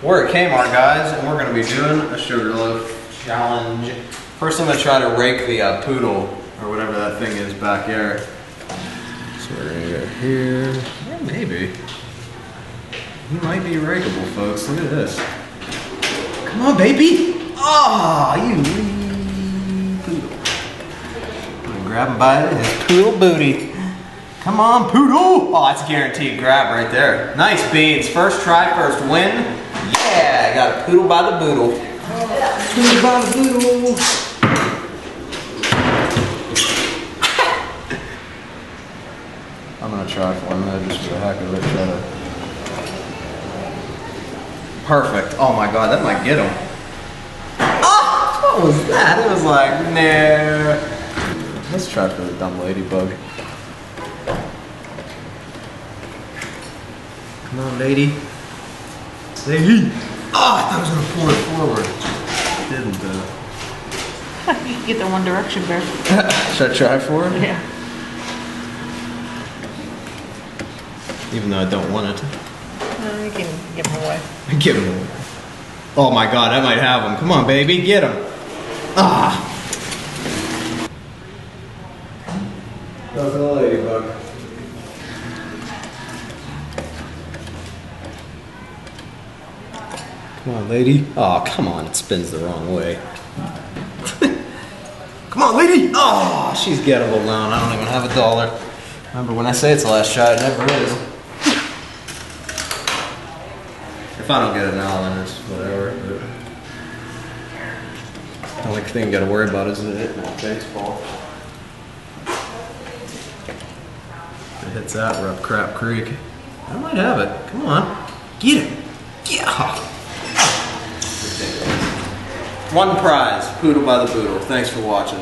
We're at Kmart, guys, and we're gonna be doing a Sugarloaf challenge. First, I'm gonna try to rake the uh, poodle, or whatever that thing is back there. So we're gonna go here. Yeah, maybe. He might be rakeable, folks. Look at this. Come on, baby! Ah, you poodle. I'm gonna grab him by his poodle booty. Come on, poodle! Oh, that's a guaranteed grab right there. Nice beans. First try, first win. Yeah, I got a poodle by the boodle. Poodle by the boodle. I'm gonna try for him though, just for the heck of it. Try to... Perfect. Oh my god, that might get him. Oh, what was that? It was like, nah. Let's try for the dumb ladybug. Come on, lady. Lady. Oh, I thought I was gonna pull it forward. Didn't though. You get the One Direction bear. Should I try for it? Yeah. Even though I don't want it. No, you can give him away. Give him away. Oh my god, I might have him. Come on, baby, get him. Ah. That was a ladybug. Come on, lady. Oh, come on, it spins the wrong way. come on, lady. Oh, she's gettable now, I don't even have a dollar. Remember when I say it's the last shot, it never is. If I don't get it now, then it's whatever. But the only thing you gotta worry about is it that baseball. If it hits that, we're up Crap Creek. I might have it. Come on. Get it. Yeah. One prize, Poodle by the Boodle. Thanks for watching.